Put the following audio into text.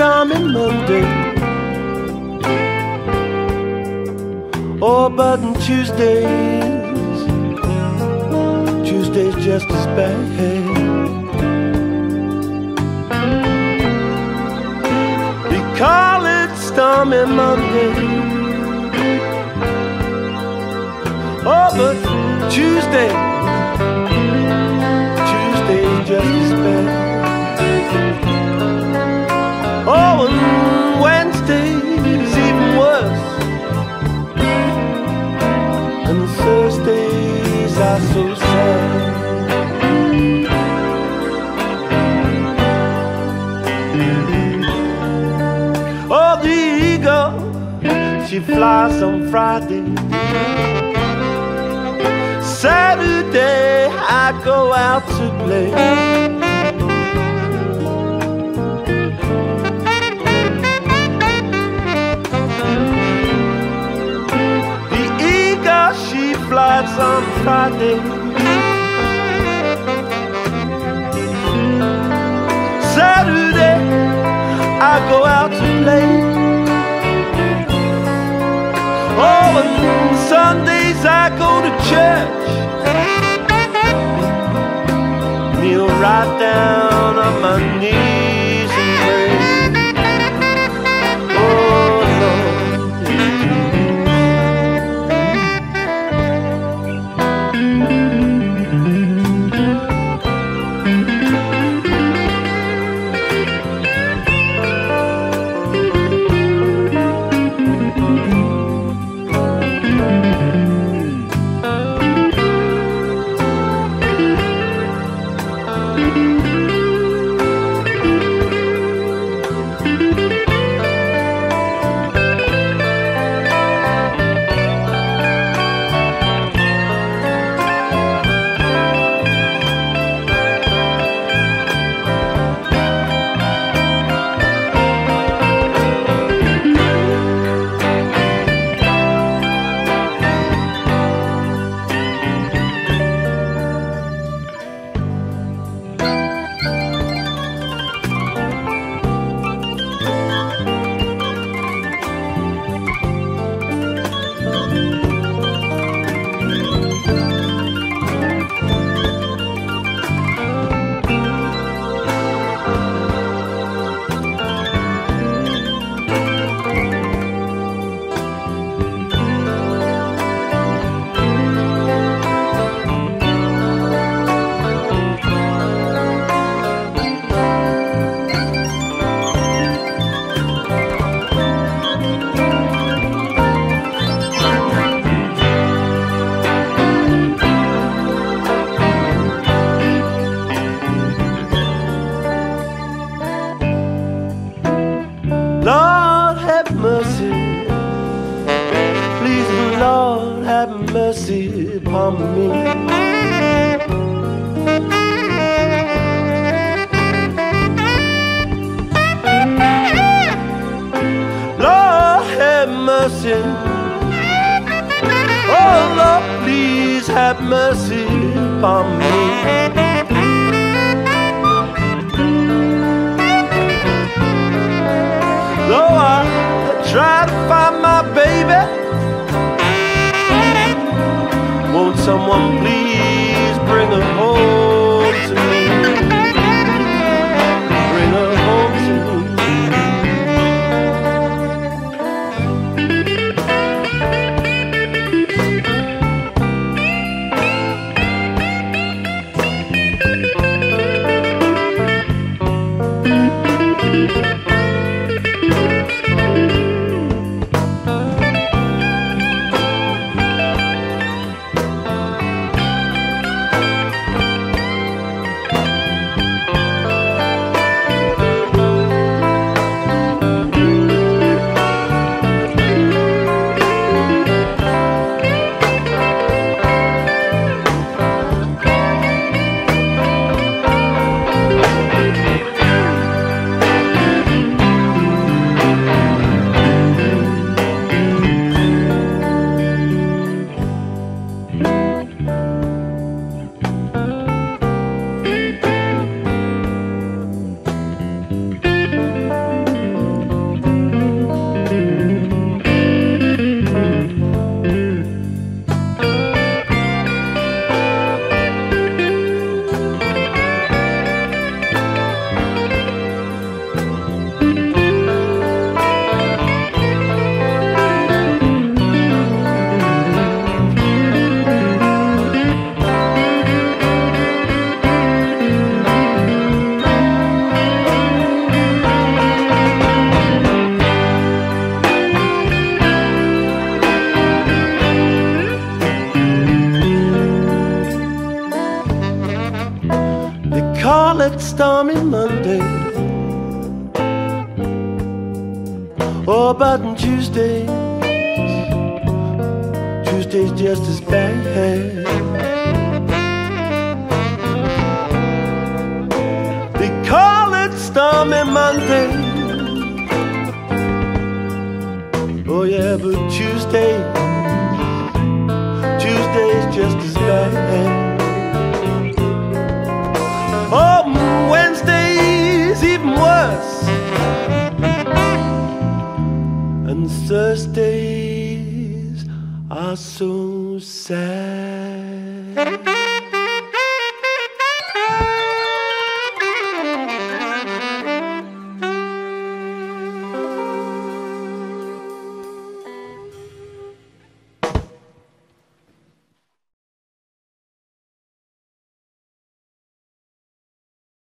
Stormy Monday. Oh, but on Tuesdays, Tuesdays just as bad. Call it stormy Monday. Oh, but Tuesday Oh, the eagle, she flies on Friday. Saturday, I go out to play. Flies on Friday. Saturday, I go out to play. Oh, and Sundays I go to church. Kneel right down on my knees have mercy upon me. Lord have mercy. Oh Lord, please have mercy upon me. Though I try to find my baby, someone please stormy Monday. Oh, but on Tuesdays, Tuesday's just as bad. They call it stormy Monday. Oh yeah, but Tuesday, Tuesday's just as bad. Worse. And Thursdays are so sad.